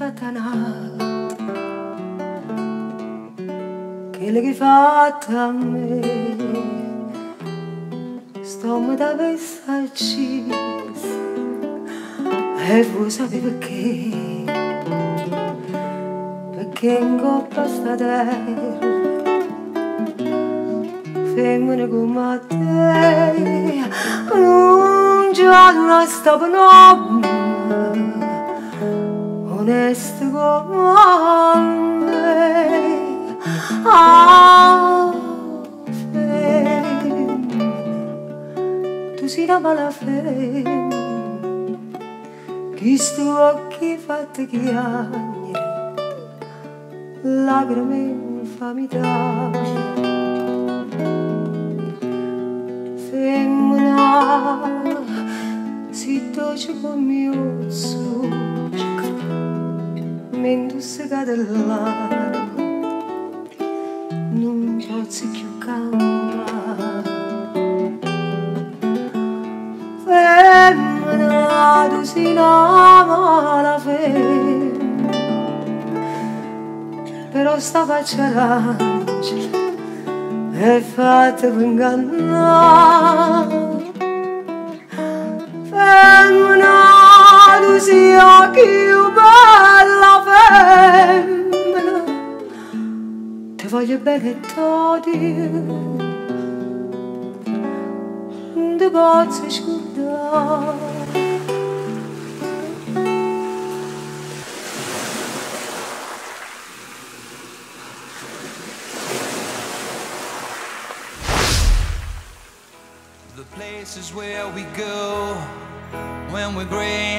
Una che l'hai fatta a me? Sto t'avesse ucciso e voi sapete perché? Perché in coppa sta terra. Femmine come te. Un giorno sto nome onesto come me ah, tu sei una mala femmina che sti occhi fatti chiagnere lacrime infamità femmina si dolce come mio zucchero si cade là non posso più cantare femmina tu sei una mala femmina però sta faccia d'angelo fatta per ingannare. Femmina tu sei più bella femmina ti voglio bene The places where we go when we're gray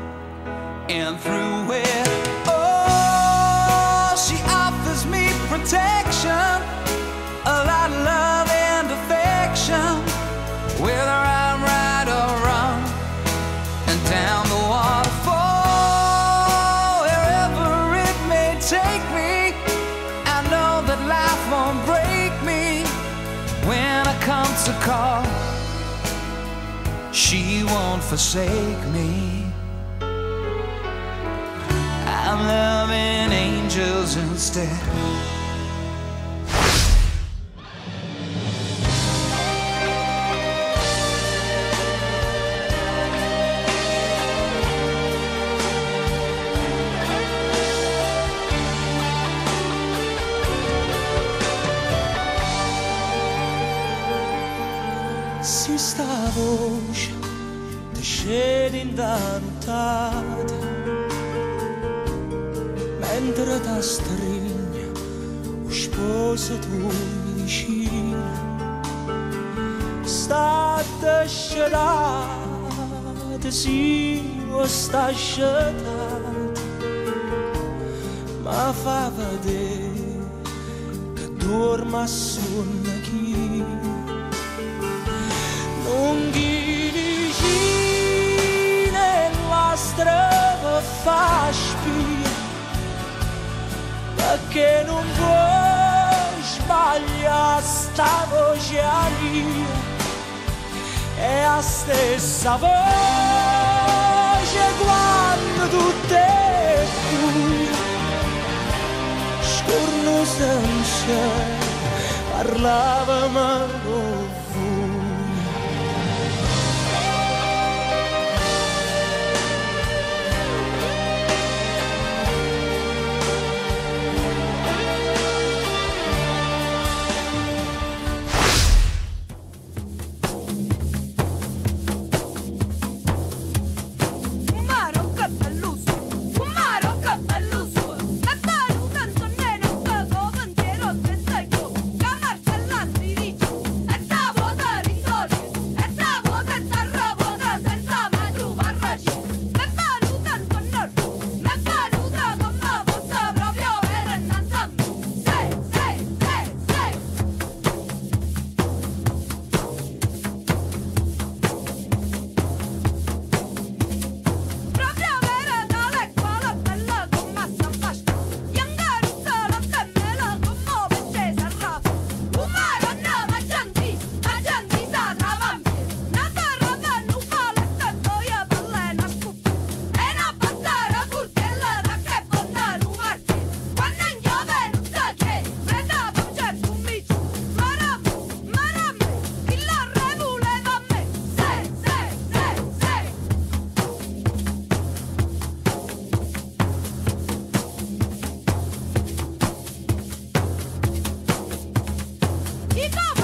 and through it, oh, she offers me protection, a lot of love and affection, whether I'm right or wrong, and down the waterfall, wherever it may take me. I know that life won't break me when I come to call. She won't forsake me. Loving angels instead. o esposo позаду вечірня, está ще дати зіло ста ще дати, ma fa vedere che dorma sonno chi non ghi vicine la strada fascia perché non puoi sbagliare sta voce a mia è la stessa voce quando tu te buia scorno senza parlava ma non I fazzule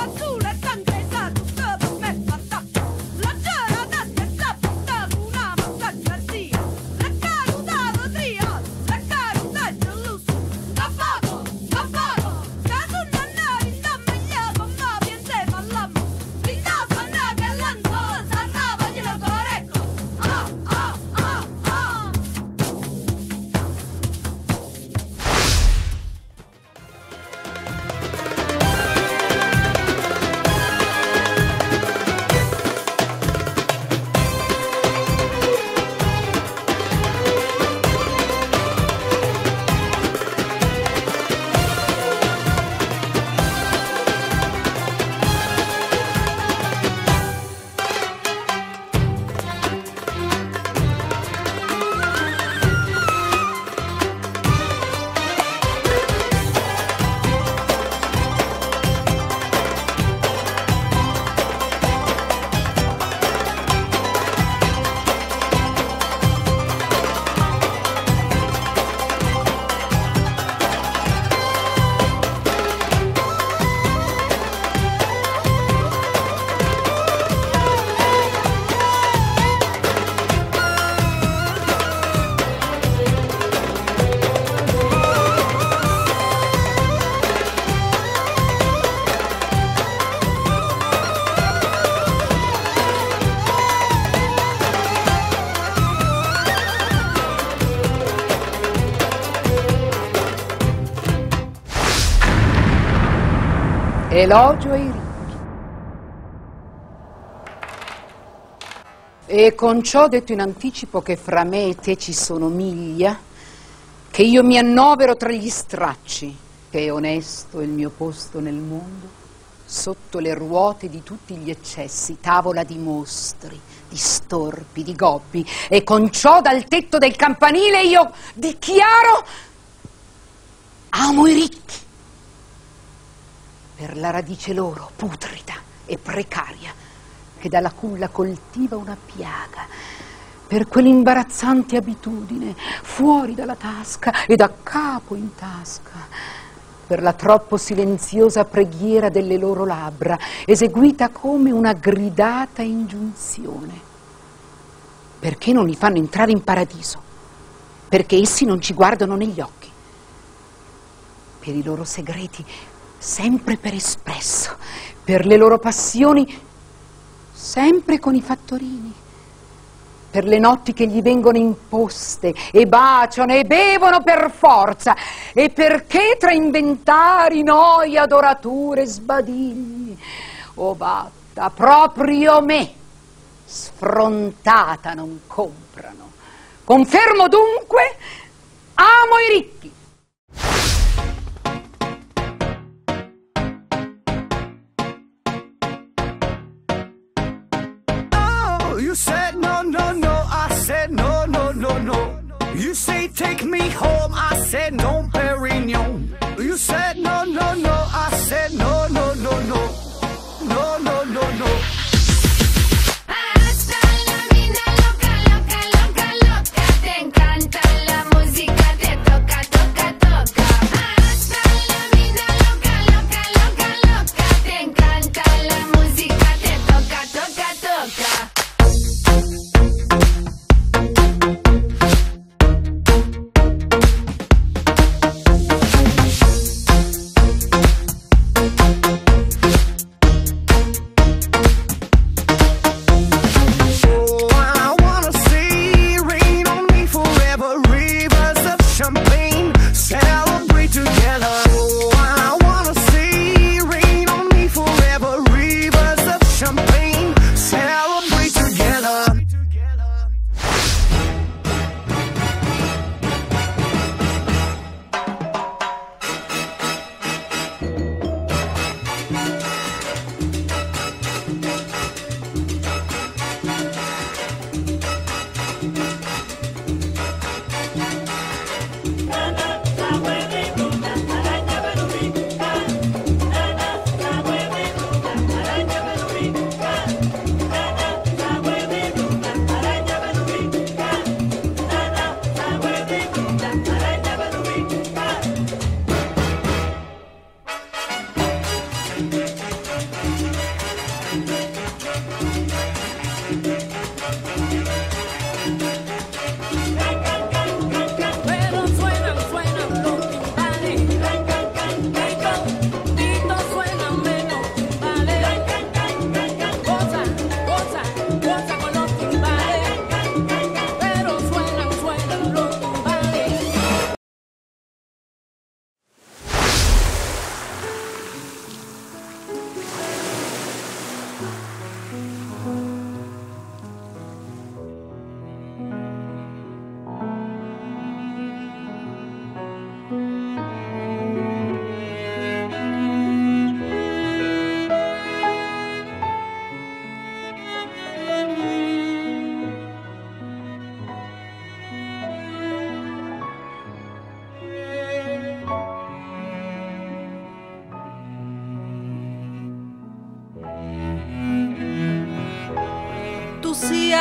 Elogio ai ricchi. E con ciò detto in anticipo che fra me e te ci sono miglia, che io mi annovero tra gli stracci, che è onesto il mio posto nel mondo, sotto le ruote di tutti gli eccessi, tavola di mostri, di storpi, di gobbi, e con ciò dal tetto del campanile io dichiaro amo i ricchi per la radice loro putrida e precaria che dalla culla coltiva una piaga per quell'imbarazzante abitudine fuori dalla tasca e da capo in tasca per la troppo silenziosa preghiera delle loro labbra, eseguita come una gridata ingiunzione. Perché non li fanno entrare in paradiso? Perché essi non ci guardano negli occhi. Per i loro segreti, sempre per espresso, per le loro passioni, sempre con i fattorini per le notti che gli vengono imposte e baciano e bevono per forza e perché tra inventari, noia, adorature, sbadigli, oh batta, proprio me, sfrontata non comprano. Confermo dunque, amo i ricchi. Said no, no, no. I said no, no, no, no. You say take me home. I said no, Perignon. You said no, no, no.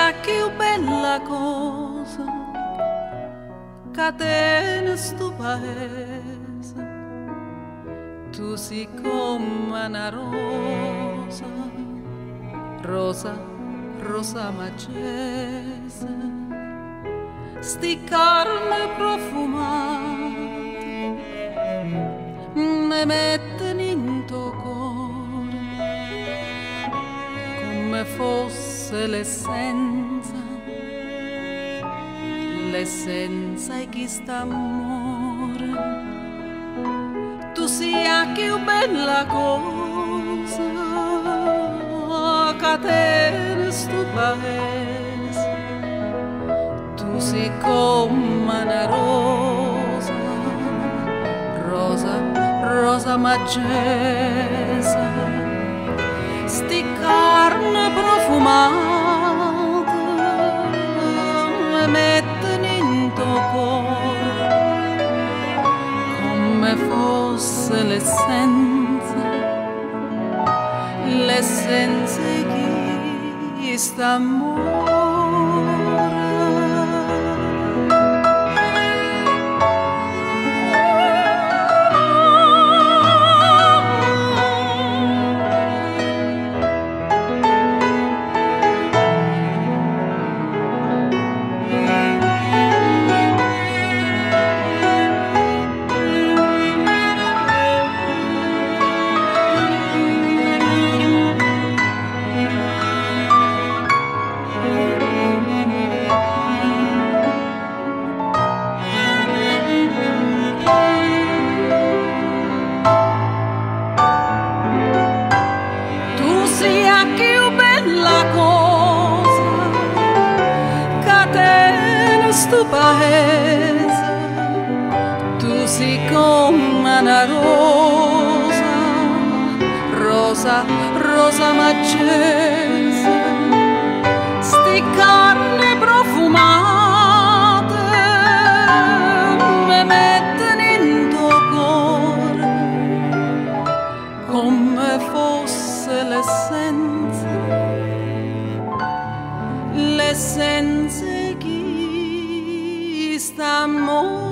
Sia più bella cosa che te sto paese. Tu si come una rosa rosa rosa macese sti carne profumate me mettono in tuo cuore come fosse l'essenza, l'essenza di chi sta amore. Tu sia più bella cosa te sto paese. Tu sei come una rosa, rosa, rosa magesa sti carne profumate mettono in tuo cuore come fosse l'essenza l'essenza di sta amore come fosse l'essenza, l'essenza chi sta morendo.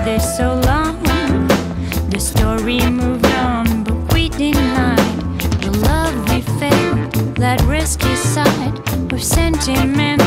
together so long. The story moved on, but we denied the love we felt, that risky side of sentiment.